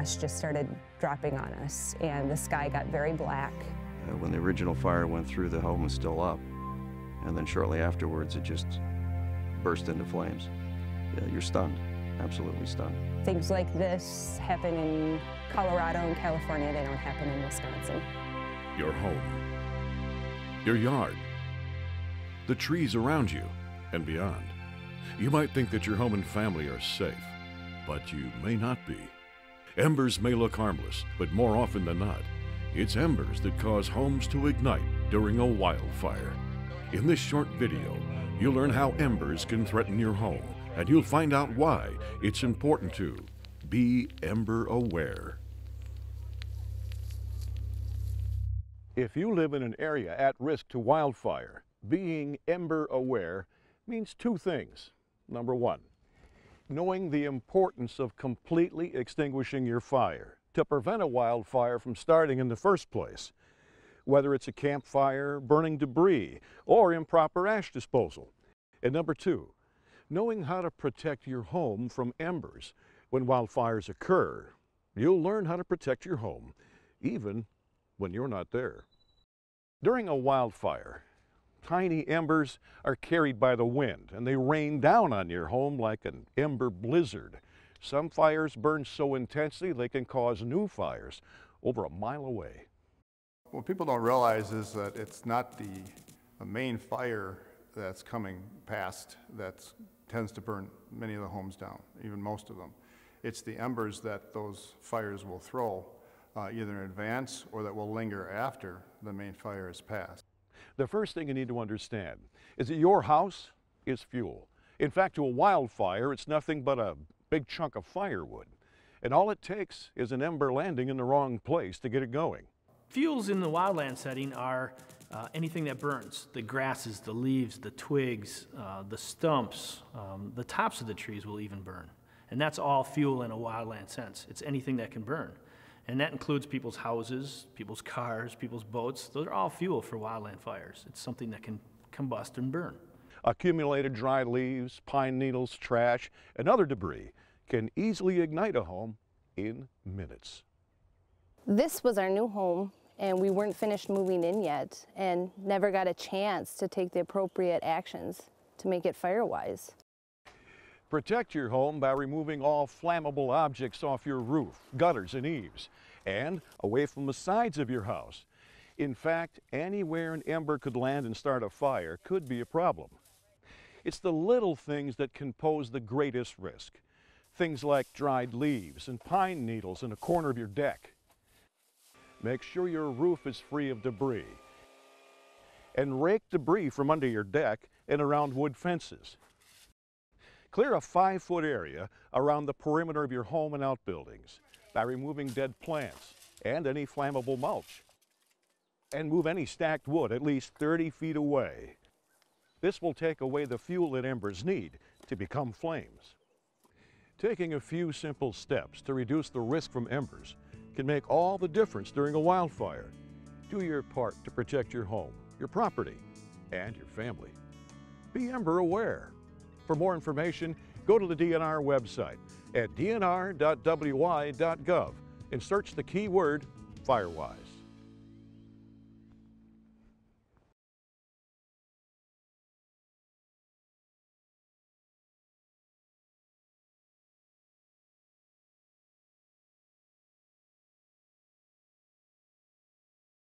ash just started dropping on us and the sky got very black. Uh, when the original fire went through, the home was still up. And then shortly afterwards, it just burst into flames. Yeah, you're stunned, absolutely stunned. Things like this happen in Colorado and California. They don't happen in Wisconsin. Your home, your yard, the trees around you, and beyond. You might think that your home and family are safe, but you may not be. Embers may look harmless, but more often than not, it's embers that cause homes to ignite during a wildfire. In this short video, you'll learn how embers can threaten your home, and you'll find out why it's important to be ember aware. If you live in an area at risk to wildfire, being ember aware means two things. Number one, knowing the importance of completely extinguishing your fire to prevent a wildfire from starting in the first place, whether it's a campfire, burning debris, or improper ash disposal. And number two, knowing how to protect your home from embers when wildfires occur. You'll learn how to protect your home, even when you're not there. During a wildfire, tiny embers are carried by the wind and they rain down on your home like an ember blizzard. Some fires burn so intensely they can cause new fires over a mile away. What people don't realize is that it's not the, the main fire that's coming past that tends to burn many of the homes down, even most of them. It's the embers that those fires will throw, uh, either in advance or that will linger after the main fire has passed. The first thing you need to understand is that your house is fuel. In fact, to a wildfire, it's nothing but a big chunk of firewood. And all it takes is an ember landing in the wrong place to get it going. Fuels in the wildland setting are uh, anything that burns the grasses, the leaves, the twigs, uh, the stumps, um, the tops of the trees will even burn. And that's all fuel in a wildland sense. It's anything that can burn. And that includes people's houses, people's cars, people's boats. Those are all fuel for wildland fires. It's something that can combust and burn. Accumulated dry leaves, pine needles, trash, and other debris can easily ignite a home in minutes. This was our new home and we weren't finished moving in yet and never got a chance to take the appropriate actions to make it fire-wise. Protect your home by removing all flammable objects off your roof, gutters, and eaves, and away from the sides of your house. In fact, anywhere an ember could land and start a fire could be a problem. It's the little things that can pose the greatest risk. Things like dried leaves and pine needles in a corner of your deck. Make sure your roof is free of debris. And rake debris from under your deck and around wood fences. Clear a five foot area around the perimeter of your home and outbuildings by removing dead plants and any flammable mulch. And move any stacked wood at least 30 feet away. This will take away the fuel that embers need to become flames. Taking a few simple steps to reduce the risk from embers can make all the difference during a wildfire. Do your part to protect your home, your property, and your family. Be Ember aware. For more information, go to the DNR website at dnr.wi.gov and search the keyword Firewise.